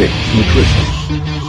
Basic Nutrition.